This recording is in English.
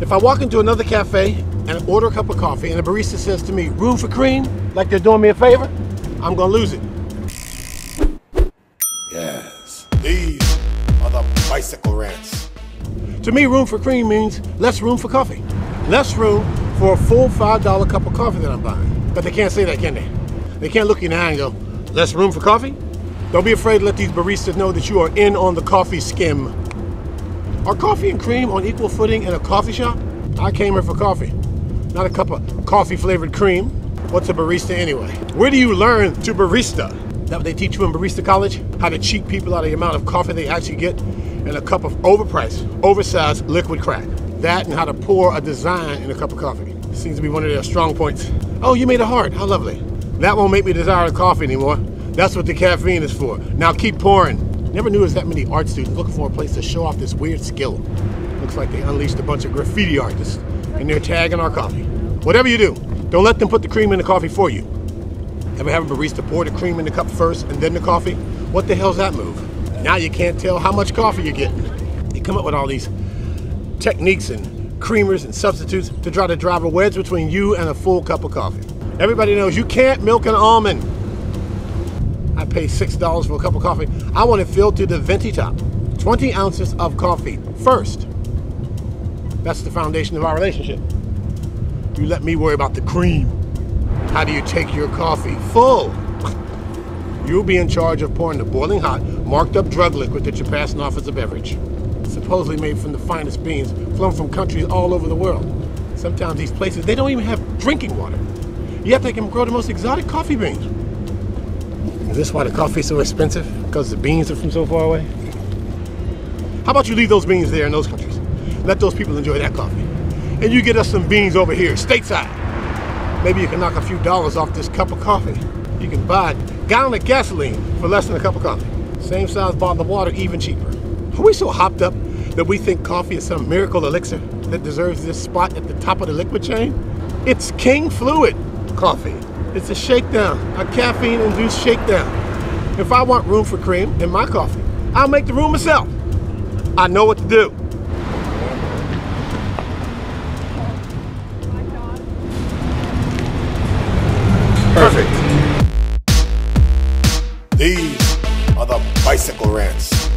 If I walk into another cafe and order a cup of coffee and the barista says to me, room for cream, like they're doing me a favor, I'm gonna lose it. Yes, these are the bicycle rants. To me, room for cream means less room for coffee. Less room for a full $5 cup of coffee that I'm buying. But they can't say that, can they? They can't look you in the eye and go, less room for coffee? Don't be afraid to let these baristas know that you are in on the coffee skim. Are coffee and cream on equal footing in a coffee shop? I came here for coffee, not a cup of coffee flavored cream. What's a barista anyway? Where do you learn to barista? That what they teach you in barista college? How to cheat people out of the amount of coffee they actually get in a cup of overpriced, oversized liquid crack. That and how to pour a design in a cup of coffee. Seems to be one of their strong points. Oh, you made a heart. How lovely. That won't make me desire a coffee anymore. That's what the caffeine is for. Now keep pouring. Never knew there's that many art students looking for a place to show off this weird skill. Looks like they unleashed a bunch of graffiti artists and they're tagging our coffee. Whatever you do, don't let them put the cream in the coffee for you. Ever have a barista pour the cream in the cup first and then the coffee? What the hell's that move? Now you can't tell how much coffee you're getting. They come up with all these techniques and creamers and substitutes to try to drive a wedge between you and a full cup of coffee. Everybody knows you can't milk an almond. I pay $6 for a cup of coffee. I want it filled to the venti top. 20 ounces of coffee first. That's the foundation of our relationship. You let me worry about the cream. How do you take your coffee full? You'll be in charge of pouring the boiling hot, marked up drug liquid that you're passing off as a beverage. Supposedly made from the finest beans, flown from countries all over the world. Sometimes these places, they don't even have drinking water. Yet they can grow the most exotic coffee beans. Is this why the coffee is so expensive? Because the beans are from so far away? How about you leave those beans there in those countries? Let those people enjoy that coffee. And you get us some beans over here, stateside. Maybe you can knock a few dollars off this cup of coffee. You can buy a gallon of gasoline for less than a cup of coffee. Same size bottle of water, even cheaper. Are we so hopped up that we think coffee is some miracle elixir that deserves this spot at the top of the liquid chain? It's King Fluid coffee. It's a shakedown, a caffeine-induced shakedown. If I want room for cream in my coffee, I'll make the room myself. I know what to do. Perfect. These are the bicycle rants.